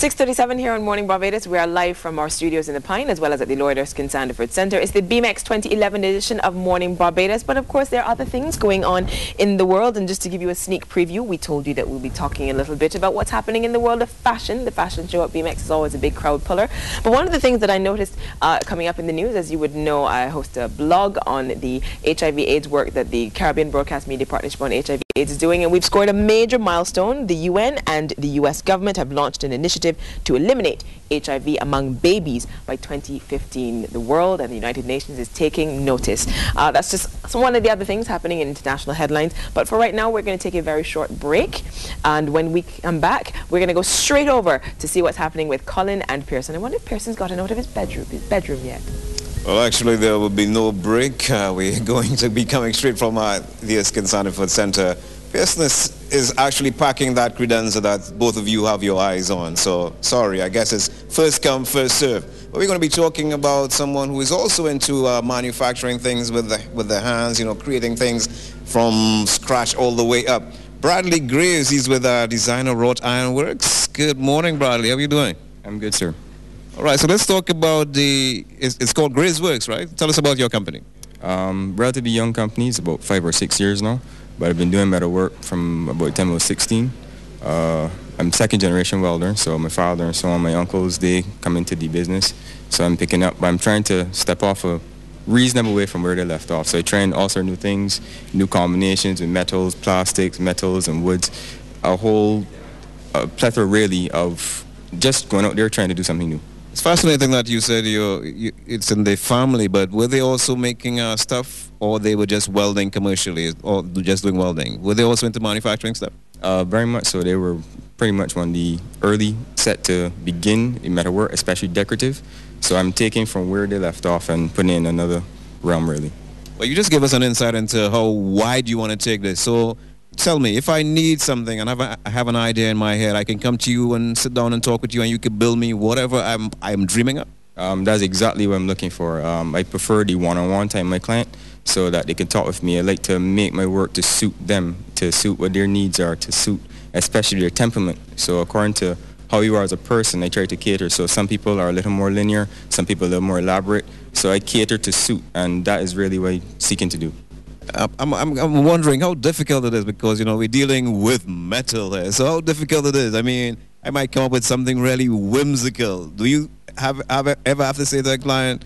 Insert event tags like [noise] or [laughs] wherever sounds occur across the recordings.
6.37 here on Morning Barbados. We are live from our studios in the Pine as well as at the Lloyd Erskine Sandiford Centre. It's the BMEX 2011 edition of Morning Barbados. But of course, there are other things going on in the world. And just to give you a sneak preview, we told you that we'll be talking a little bit about what's happening in the world of fashion. The fashion show at BMEX is always a big crowd puller. But one of the things that I noticed uh, coming up in the news, as you would know, I host a blog on the HIV AIDS work that the Caribbean Broadcast Media Partnership on HIV Is doing. And we've scored a major milestone. The UN and the US government have launched an initiative initiative to eliminate HIV among babies by 2015. The world and the United Nations is taking notice. Uh, that's just one of the other things happening in international headlines. But for right now, we're going to take a very short break. And when we come back, we're going to go straight over to see what's happening with Colin and Pearson. I wonder if Pearson's gotten out of his bedroom, his bedroom yet. Well, actually, there will be no break. Uh, we're [laughs] going to be coming straight from uh, the Erskine Sandiford Center Business is actually packing that credenza that both of you have your eyes on. So sorry, I guess it's first come, first serve. But we're going to be talking about someone who is also into uh, manufacturing things with the, with their hands, you know, creating things from scratch all the way up. Bradley Graves, he's with uh, Designer Wrought Ironworks. Good morning, Bradley. How are you doing? I'm good, sir. All right, so let's talk about the, it's, it's called Graves Works, right? Tell us about your company. Um, relatively young company, it's about five or six years now but I've been doing metal work from about the time I was 16. Uh, I'm second generation welder, so my father and so on, my uncles, they come into the business. So I'm picking up, but I'm trying to step off a reasonable way from where they left off. So I try and also new things, new combinations with metals, plastics, metals, and woods. A whole a plethora really of just going out there trying to do something new. It's fascinating that you said you, it's in the family, but were they also making uh, stuff, or they were just welding commercially, or just doing welding? Were they also into manufacturing stuff? Uh, very much so. They were pretty much one of the early set to begin in metalwork, especially decorative. So I'm taking from where they left off and putting in another realm, really. Well, you just give us an insight into how wide you want to take this. So tell me, if I need something and I have, a, I have an idea in my head, I can come to you and sit down and talk with you and you can build me whatever I'm, I'm dreaming of? Um, that's exactly what I'm looking for. Um, I prefer the one-on-one time with my client so that they can talk with me. I like to make my work to suit them, to suit what their needs are, to suit especially their temperament. So according to how you are as a person, I try to cater. So some people are a little more linear, some people a little more elaborate. So I cater to suit, and that is really what I'm seeking to do. I'm, I'm, I'm wondering how difficult it is because, you know, we're dealing with metal here. So how difficult it is. I mean, I might come up with something really whimsical. Do you have, have ever have to say to a client,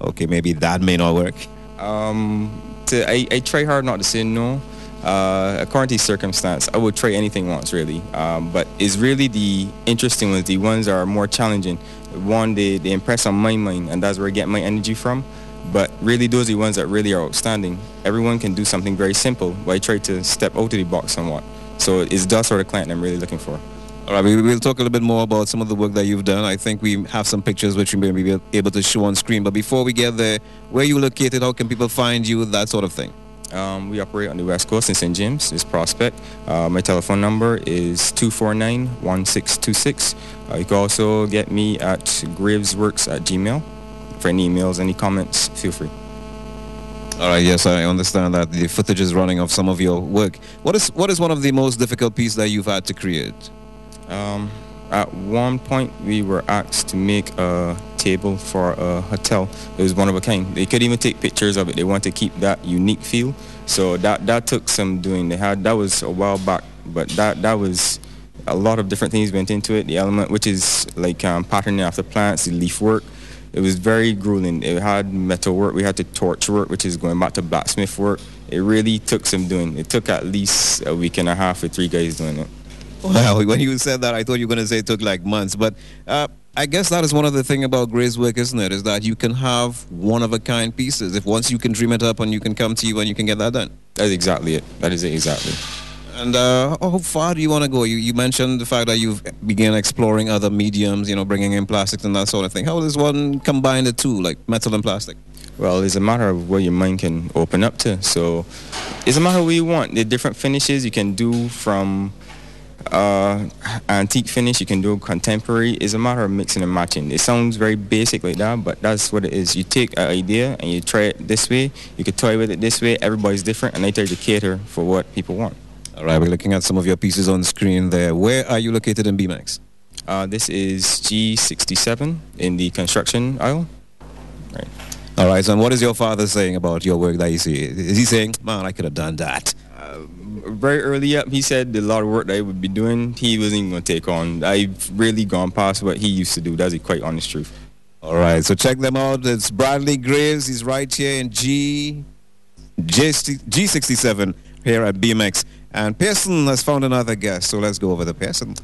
okay, maybe that may not work? Um, to, I, I try hard not to say no. Uh, according to circumstance, I would try anything once, really. Um, but it's really the interesting ones, the ones that are more challenging. One, they, they impress on my mind, and that's where I get my energy from. But really, those are the ones that really are outstanding. Everyone can do something very simple, but I try to step out of the box somewhat. So it's that sort of client I'm really looking for. All right, we will talk a little bit more about some of the work that you've done. I think we have some pictures which we may be able to show on screen. But before we get there, where you located, how can people find you, that sort of thing? Um, we operate on the West Coast in St. James, is Prospect. Uh, my telephone number is 249-1626. Uh, you can also get me at gravesworks at gmail for any emails, any comments, feel free. All right. Yes, I understand that the footage is running of some of your work. What is what is one of the most difficult pieces that you've had to create? Um, at one point, we were asked to make a table for a hotel. It was one of a kind. They could even take pictures of it. They want to keep that unique feel. So that that took some doing. They had that was a while back, but that that was a lot of different things went into it. The element, which is like um, patterning after plants, the leaf work it was very grueling. It had metal work. We had to torch work, which is going back to blacksmith work. It really took some doing. It took at least a week and a half with three guys doing it. [laughs] Well, when you said that, I thought you were going to say it took like months. But uh, I guess that is one of the things about Graves work, isn't it? Is that you can have one-of-a-kind pieces. If once you can dream it up and you can come to you and you can get that done. That's exactly it. That is it exactly. And uh, how far do you want to go? You, you mentioned the fact that you've begun exploring other mediums, you know, bringing in plastics and that sort of thing. How does one combine the two, like metal and plastic? Well, it's a matter of where your mind can open up to. So it's a matter of what you want. The different finishes you can do from uh, antique finish, you can do contemporary. It's a matter of mixing and matching. It sounds very basic like that, but that's what it is. You take an idea and you try it this way. You could toy with it this way. Everybody's different, and they try to cater for what people want. All right, we're looking at some of your pieces on screen there. Where are you located in BMEX? Uh, this is G67 in the construction aisle. Right. All right, so what is your father saying about your work that you see? Is he saying, man, I could have done that? very early up, he said a lot of work that I would be doing, he wasn't even going to take on. I've really gone past what he used to do. That's the quite honest truth. All right, so check them out. It's Bradley Graves. He's right here in G, G, G67 here at BMEX. And Pearson has found another guest, so let's go over the Pearson.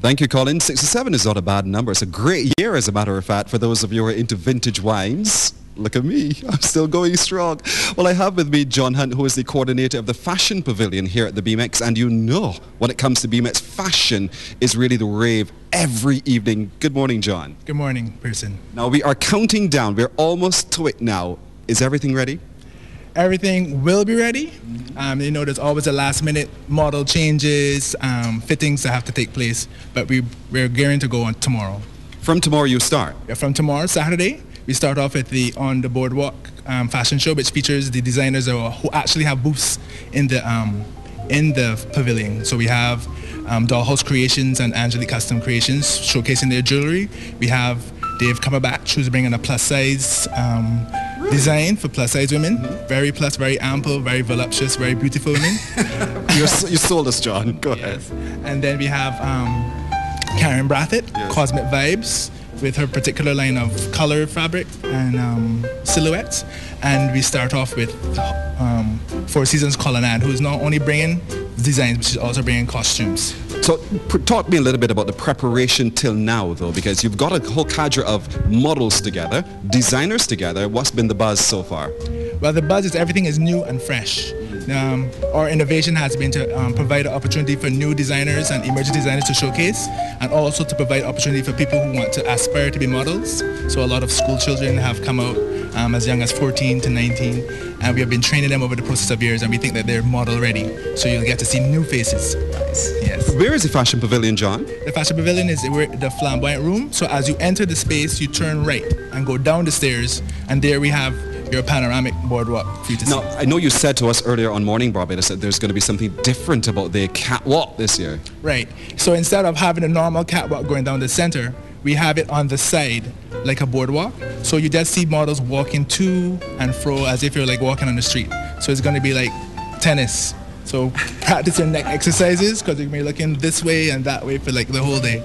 Thank you, Colin. 67 is not a bad number. It's a great year, as a matter of fact, for those of you who are into vintage wines. Look at me. [laughs] I'm still going strong. Well, I have with me John Hunt, who is the coordinator of the Fashion Pavilion here at the BMEX. And you know, when it comes to BMEX, fashion is really the rave every evening. Good morning, John. Good morning, Pearson. Now, we are counting down. We're almost to it now. Is everything ready? Everything will be ready. Um, you know, there's always a last minute model changes, um, fittings that have to take place, but we, we're gearing to go on tomorrow. From tomorrow you start? Yeah, from tomorrow, Saturday, we start off with the On the Boardwalk um, fashion show, which features the designers who actually have booths in the um, in the pavilion. So we have um, Dollhouse Creations and Angelique Custom Creations showcasing their jewelry. We have Dave Cumberbatch, who's bringing a plus size um, design for plus size women. Mm-hmm. Very plus, very ample, very voluptuous, very beautiful women. [laughs] you sold us, John. Go yes. ahead. And then we have um, Karen Brathwaite, yes. Cosmic Vibes with her particular line of color fabric and um, silhouettes. And we start off with um, Four Seasons Colonnade, who is not only bringing designs, but she's also bringing costumes. So talk me a little bit about the preparation till now, though, because you've got a whole cadre of models together, designers together. What's been the buzz so far? Well, the buzz is everything is new and fresh. Um, our innovation has been to um, provide an opportunity for new designers and emerging designers to showcase and also to provide opportunity for people who want to aspire to be models. So a lot of school children have come out um, as young as 14 to 19 and we have been training them over the process of years and we think that they're model ready. So you'll get to see new faces. Yes. Where is the Fashion Pavilion, John? The Fashion Pavilion is the flamboyant room. So as you enter the space, you turn right and go down the stairs and there we have your panoramic boardwalk for you to now, see. I know you said to us earlier on Morning Barbados that there's going to be something different about the catwalk this year. Right. So instead of having a normal catwalk going down the center, we have it on the side like a boardwalk. So you just see models walking to and fro as if you're like walking on the street. So it's going to be like tennis. So [laughs] practice your neck exercises because you're going to be looking this way and that way for like the whole day.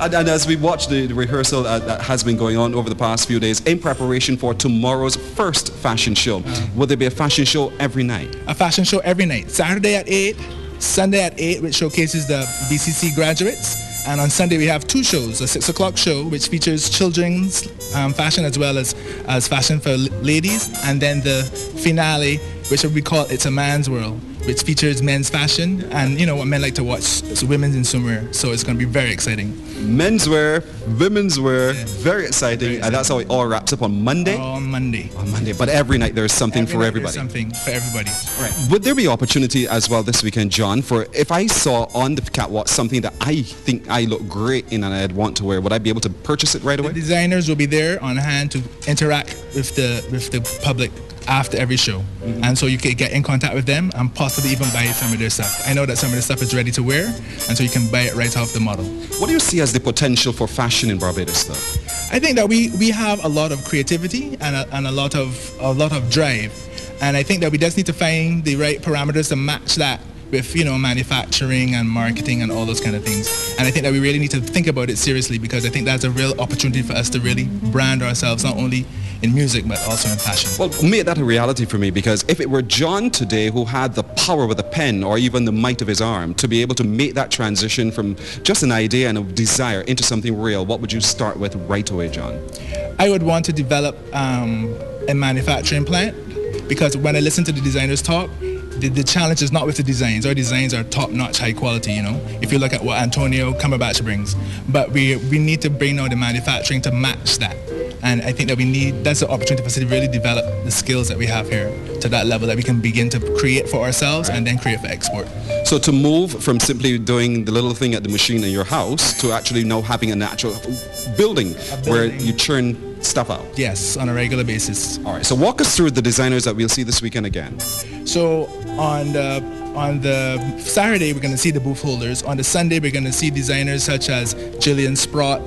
And, and as we watch the, the rehearsal uh, that has been going on over the past few days in preparation for tomorrow's first fashion show, uh, will there be a fashion show every night? A fashion show every night. Saturday at 8, Sunday at 8, which showcases the BCC graduates. And on Sunday we have two shows, a 6 o'clock show which features children's um, fashion as well as, as fashion for ladies. And then the finale, which we call It's a Man's World which features men's fashion and you know what men like to watch so women's in swimwear so it's going to be very exciting menswear women's wear yeah. very, exciting. very, exciting. and that's how it all wraps up on monday on monday on monday but every night there's something every for everybody something for everybody right would there be opportunity as well this weekend john for if i saw on the catwalk something that i think i look great in and i'd want to wear would i be able to purchase it right away the designers will be there on hand to interact with the with the public after every show. Mm-hmm. And so you can get in contact with them and possibly even buy some of their stuff. I know that some of the stuff is ready to wear, and so you can buy it right off the model. What do you see as the potential for fashion in Barbados though? I think that we, we have a lot of creativity and a, and a lot of a lot of drive. And I think that we just need to find the right parameters to match that with you know manufacturing and marketing and all those kind of things. And I think that we really need to think about it seriously because I think that's a real opportunity for us to really brand ourselves not only in music but also in fashion. Well, make that a reality for me because if it were John today who had the power with a pen or even the might of his arm to be able to make that transition from just an idea and a desire into something real, what would you start with right away, John? I would want to develop um, a manufacturing plant because when I listen to the designers talk, the, the challenge is not with the designs. Our designs are top-notch, high quality, you know, if you look at what Antonio Cumberbatch brings. But we, we need to bring now the manufacturing to match that. And I think that we need, that's the opportunity for us to really develop the skills that we have here to that level that we can begin to create for ourselves right. and then create for export. So to move from simply doing the little thing at the machine in your house to actually now having an actual building, building. where you churn stuff out. Yes, on a regular basis. All right, so walk us through the designers that we'll see this weekend again. So on the on the Saturday, we're going to see the booth holders. On the Sunday, we're going to see designers such as Jillian Sprott,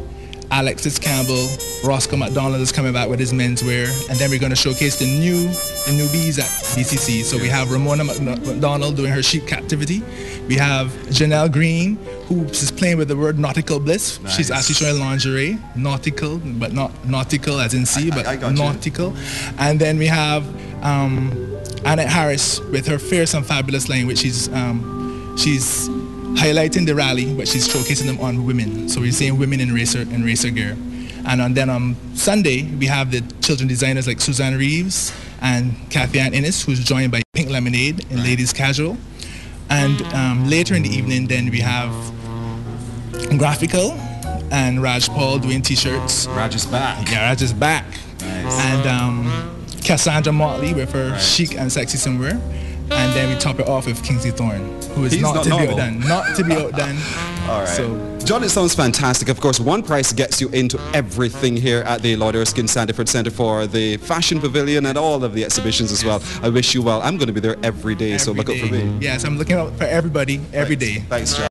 Alexis Campbell, Roscoe McDonald is coming back with his menswear, and then we're going to showcase the new the newbies at BCC. So we have Ramona McDonald doing her sheep captivity. We have Janelle Green, who is playing with the word nautical bliss. Nice. She's actually showing lingerie, nautical, but not nautical as in sea, I- but I got you. nautical. And then we have um, Annette Harris with her fierce and fabulous line, which she's um, she's highlighting the rally, but she's showcasing them on women. So we're seeing women in racer and racer gear. And on, then on Sunday, we have the children designers like Suzanne Reeves and Kathy Ann Innes, who's joined by Pink Lemonade in Ladies Casual. And um, later in the evening, then we have Graphical and Raj Paul doing t-shirts. Raj is back. Yeah, Raj is back. And um, Cassandra Motley with her chic and sexy swimwear. And then we top it off with Kingsley Thorne, who is He's not, not to normal. be outdone. Not to be outdone. [laughs] All right. So John, it sounds fantastic. Of course, one price gets you into everything here at the Lloyd Erskine Sandiford Centre for the Fashion Pavilion and all of the exhibitions as well. I wish you well. I'm going to be there every day, so look out for me. Yes, I'm looking out for everybody every day. Thanks, John.